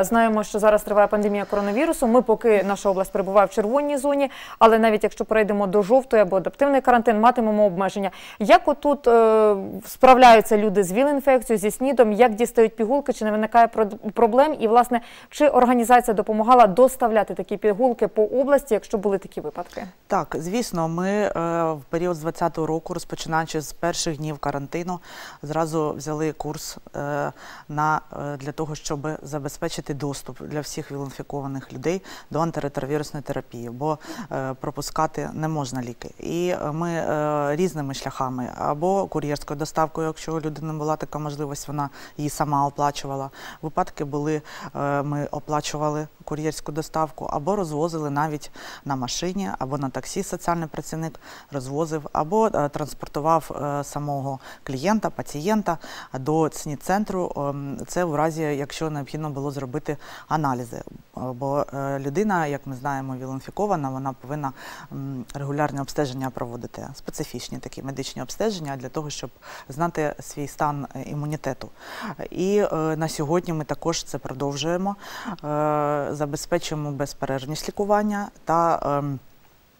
Знаємо, що зараз триває пандемія коронавірусу. Ми поки наша область перебуває в червоній зоні, але навіть якщо перейдемо до жовтої або адаптивний карантин, матимемо обмеження. Як отут е, справляються люди з ВІЛ-інфекцією, зі СНІДом, як дістають пігулки, чи не виникає проблем? І власне, чи організація допомагала доставляти такі пігулки по області, якщо були такі випадки? Так, звісно, ми е, в період з 20-го року, розпочинаючи з перших днів карантину, зразу взяли курс е, на, е, для того, щоб забезпечити доступ для всіх вілінфікованих людей до антиретровірусної терапії, бо е, пропускати не можна ліки. І е, ми е, різними шляхами або кур'єрською доставкою, якщо у людини була така можливість, вона її сама оплачувала. Випадки були, ми оплачували кур'єрську доставку, або розвозили навіть на машині, або на таксі соціальний працівник розвозив, або транспортував самого клієнта, пацієнта до ЦНІ-центру. Ем, Це в разі, якщо необхідно було зробити аналізи. Е, Бо е, людина, як ми знаємо, вілонфікована, вона повинна регулярні обстеження проводити, специфічні такі медичні обстеження для того, щоб знати свій стан е, імунітету. І е, на сьогодні ми також це продовжуємо, забезпечуємо безперервність лікування та.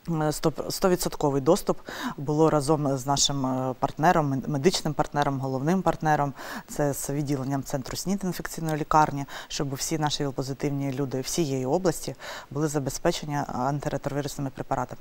Ем, Стоп- Стовідсотковий доступ було разом з нашим е, партнером, медичним партнером, головним партнером, це з відділенням центру СНІД інфекційної лікарні, щоб всі наші позитивні люди всієї області були забезпечені антиретровірусними препаратами.